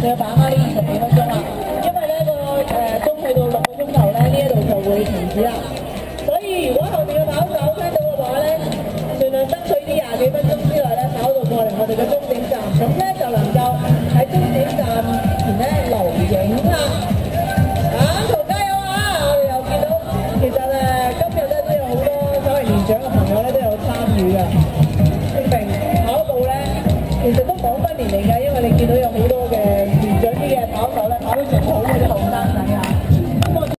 你要跑呢二十幾分鐘啦，因為呢個誒鐘去到六個鐘頭咧，呢一度就會停止啦。所以如果後面嘅跑手咧嘅話咧，儘量爭取啲廿幾分鐘之內咧跑到過嚟我哋嘅終點站，咁咧就能夠喺終點站前咧留影啦。啊，同加油啊！我哋又見到，其實誒今日咧都有好多走完年長嘅朋友咧都有參與噶，證明跑步咧其實都講分年齡㗎，因為你見到有好多嘅。